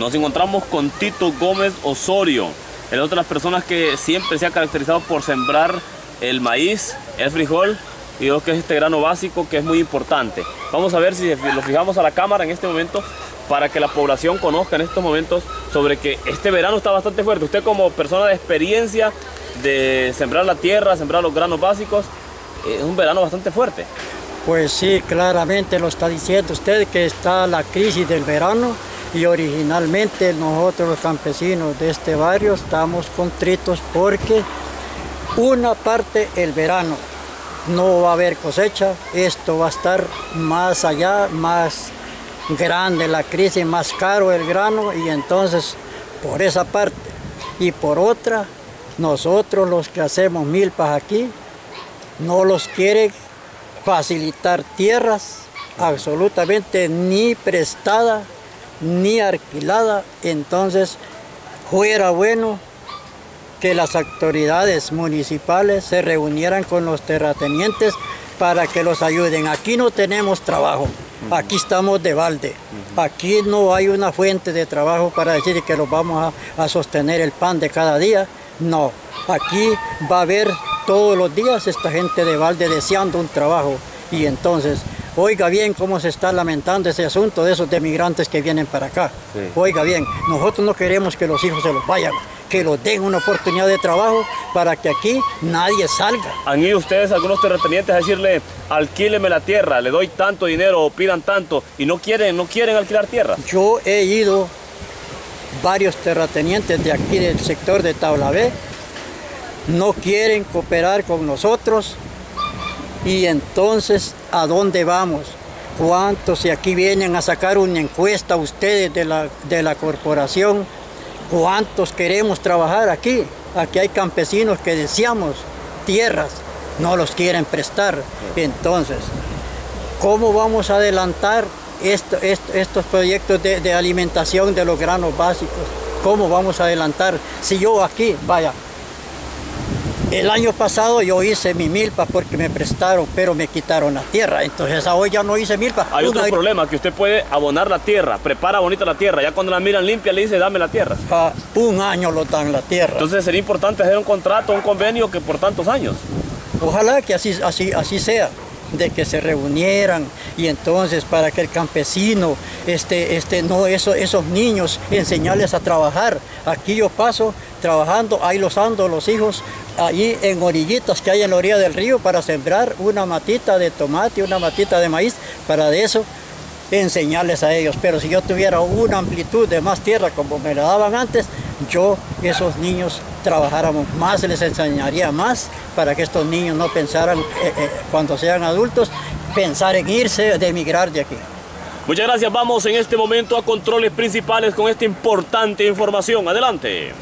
Nos encontramos con Tito Gómez Osorio, el otra de las personas que siempre se ha caracterizado por sembrar el maíz, el frijol y lo que es este grano básico que es muy importante. Vamos a ver si lo fijamos a la cámara en este momento para que la población conozca en estos momentos sobre que este verano está bastante fuerte. Usted como persona de experiencia de sembrar la tierra, sembrar los granos básicos, es un verano bastante fuerte. Pues sí, claramente lo está diciendo usted que está la crisis del verano y originalmente nosotros los campesinos de este barrio estamos contritos porque una parte el verano no va a haber cosecha, esto va a estar más allá, más grande la crisis, más caro el grano y entonces por esa parte. Y por otra, nosotros los que hacemos milpas aquí, no los quiere facilitar tierras absolutamente ni prestada ni alquilada, entonces fuera bueno que las autoridades municipales se reunieran con los terratenientes para que los ayuden. Aquí no tenemos trabajo, aquí estamos de balde, aquí no hay una fuente de trabajo para decir que los vamos a, a sostener el pan de cada día, no, aquí va a haber todos los días esta gente de balde deseando un trabajo. Y entonces Oiga bien cómo se está lamentando ese asunto de esos demigrantes que vienen para acá. Oiga bien, nosotros no queremos que los hijos se los vayan, que los den una oportunidad de trabajo para que aquí nadie salga. ¿Han ido ustedes algunos terratenientes a decirle, alquíleme la tierra, le doy tanto dinero o pidan tanto y no quieren, no quieren alquilar tierra? Yo he ido varios terratenientes de aquí del sector de Tablabé, no quieren cooperar con nosotros, y entonces, ¿a dónde vamos? ¿Cuántos, si aquí vienen a sacar una encuesta ustedes de la, de la corporación, cuántos queremos trabajar aquí? Aquí hay campesinos que deseamos tierras, no los quieren prestar. Entonces, ¿cómo vamos a adelantar estos proyectos de alimentación de los granos básicos? ¿Cómo vamos a adelantar? Si yo aquí, vaya, el año pasado yo hice mi milpa porque me prestaron, pero me quitaron la tierra. Entonces hoy ya no hice milpa. Hay otro problema, que usted puede abonar la tierra, prepara bonita la tierra. Ya cuando la miran limpia le dice, dame la tierra. Ah, un año lo dan la tierra. Entonces sería importante hacer un contrato, un convenio que por tantos años. Ojalá que así, así, así sea de que se reunieran y entonces para que el campesino, este, este, no, eso, esos niños, enseñarles a trabajar. Aquí yo paso trabajando, ahí los ando los hijos, allí en orillitas que hay en la orilla del río para sembrar una matita de tomate, una matita de maíz, para eso enseñarles a ellos. Pero si yo tuviera una amplitud de más tierra como me la daban antes, yo, esos niños, trabajáramos más, les enseñaría más para que estos niños no pensaran, eh, eh, cuando sean adultos, pensar en irse, de emigrar de aquí. Muchas gracias. Vamos en este momento a controles principales con esta importante información. Adelante.